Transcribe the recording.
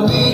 me.